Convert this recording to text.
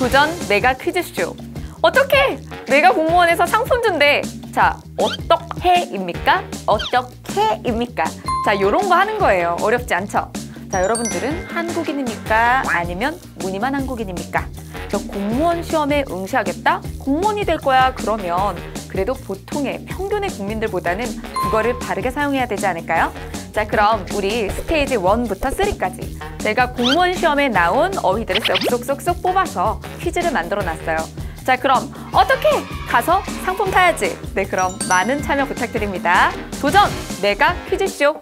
도전 메가 퀴즈쇼. 어떻게? 메가 공무원에서 상품 준대. 자, 어떻게입니까? 어떻게입니까? 자, 요런 거 하는 거예요. 어렵지 않죠? 자, 여러분들은 한국인입니까? 아니면 무늬만 한국인입니까? 저 공무원 시험에 응시하겠다? 공무원이 될 거야. 그러면 그래도 보통의 평균의 국민들보다는 국어를 바르게 사용해야 되지 않을까요? 자, 그럼 우리 스테이지 1부터 3까지 제가 공무원 시험에 나온 어휘들을 쏙쏙쏙쏙 뽑아서 퀴즈를 만들어 놨어요. 자, 그럼 어떻게 가서 상품 타야지. 네, 그럼 많은 참여 부탁드립니다. 도전 메가 퀴즈쇼